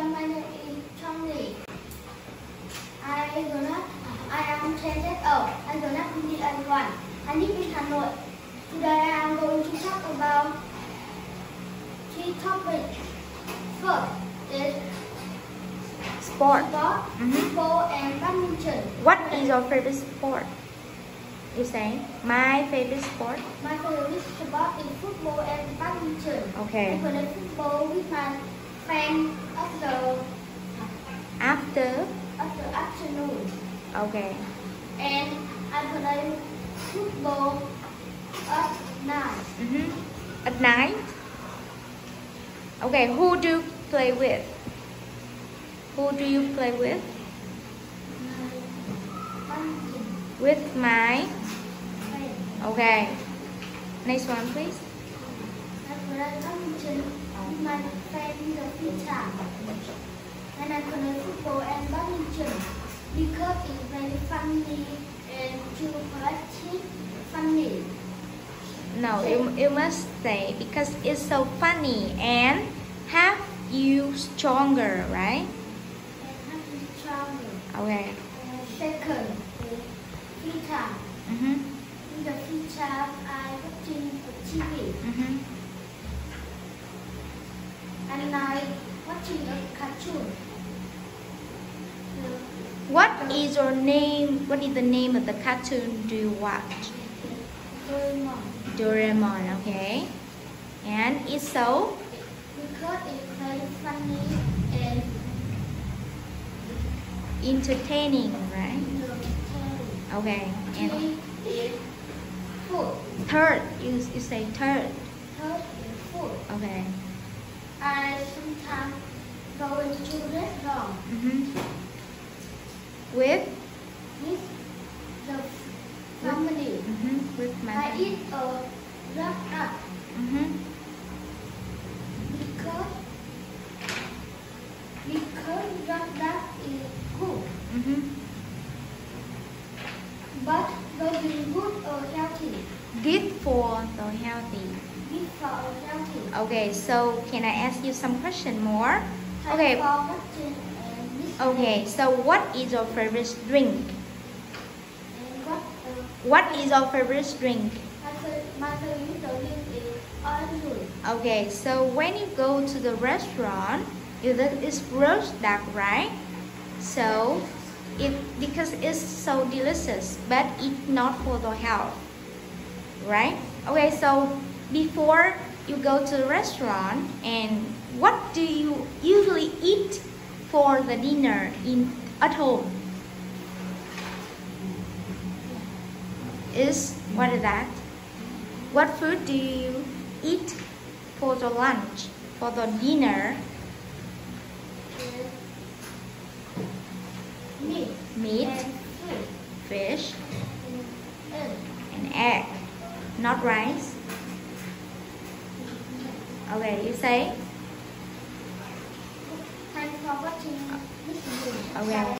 everyone, my name is Chong I gonna, I am 10 years old. I gonna meet everyone. I live in Hanoi. Today I am going to talk about three topics. First is Sport. sport, Mhm. football, and badminton. What is your favorite sport? You say my favorite sport. My favorite sport is football and badminton. Okay. I play football with my friend after After. after afternoon. Okay. and I play football at night. hmm At night. Okay. Who do you play with? Who do you play with? With my. Okay. Next one, please. Badminton with my friend time. And I play football and badminton because it's very funny and to practice funny. No, you, you must say because it's so funny and have you stronger, right? And stronger. Okay. And second free time. Mm-hmm. In the time, I watching TV. Mm-hmm. and What is your name? What is the name of the cartoon do you watch? Doraemon. Doraemon, okay. And it's so Because it's very funny and entertaining, right? entertaining. Okay. And food. third, you, you say third. Third is food. Okay. I sometimes go into restaurant Mm-hmm. With with the family. mm-hmm. with my I eat a wrap up mm-hmm. because because wrap up is good. Mm-hmm. But very good or healthy. Good for the healthy. Good for healthy. Okay, so can I ask you some question more? Okay. For watching and listening. Okay, so what is your favorite drink? What uh, What is your favorite drink? my fa- my favorite drink is orange juice. Okay, so when you go to the restaurant, you look it's roast duck, right? So it because it's so delicious, but it's not for the health, right? Okay, so before you go to the restaurant, and what do you usually for the dinner in at home? Is what is that? What food do you eat for the lunch, for the dinner? Meat. Meat, And fish. fish, And egg. and egg, not rice. Okay, you say? Ờ, okay.